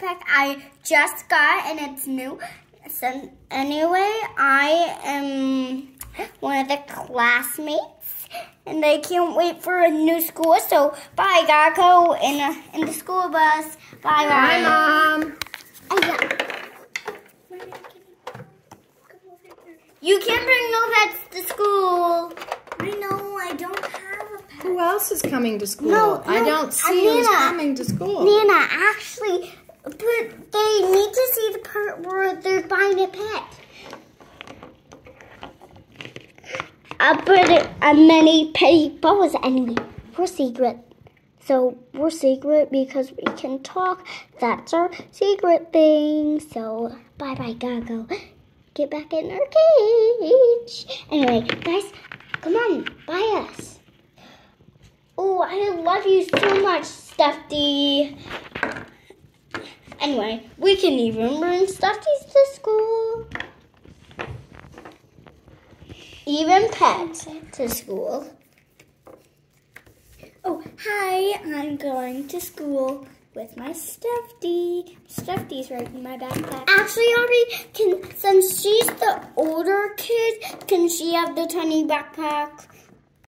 backpack I just got and it's new. So anyway, I am one of the classmates and I can't wait for a new school. So bye, Gakko, in, a, in the school bus. Bye, Bye, bye. Mom. Oh, yeah. You can't bring no pets to school. I know, I don't have a pet. Who else is coming to school? No, I don't see who's coming to school. Nina, actually, but they need to see the part where they're buying a pet. I put it many people anyway. We're secret. So we're secret because we can talk. That's our secret thing. So bye bye, Gago. Get back in our cage. Anyway, guys, come on, buy us. Oh, I love you so much, Stuffy. Anyway, we can even bring Stuffies to school. Even pets to school. Oh, hi, I'm going to school with my Stuffy. Stuffy's right in my backpack. Actually, Aubrey, can since she's the older kid, can she have the tiny backpack?